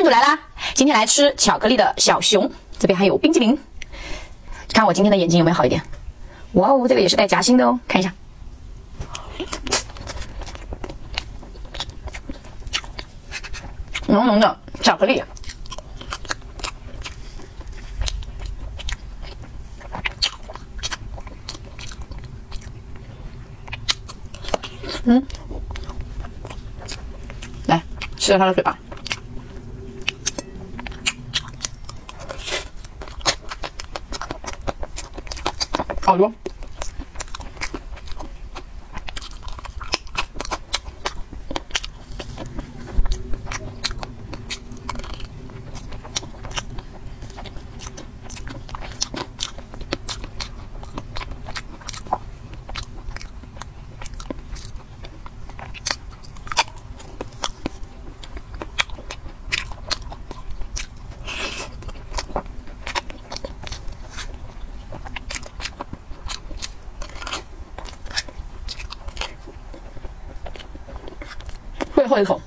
郡主来啦！今天来吃巧克力的小熊，这边还有冰激凌。看我今天的眼睛有没有好一点？哇哦，这个也是带夹心的哦，看一下，浓浓的巧克力。嗯，来吃了它的嘴巴。好多。最后一口。